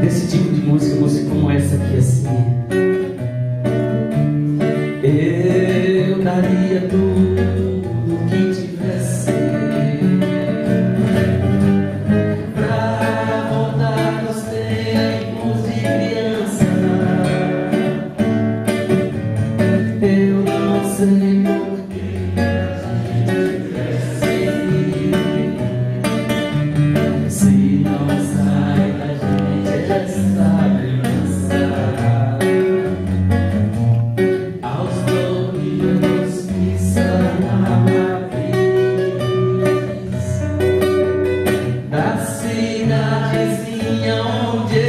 desse tipo de música, música como essa aqui, assim. Eu daria tudo que tivesse pra voltar aos tempos de criança. Eu não sei. you onde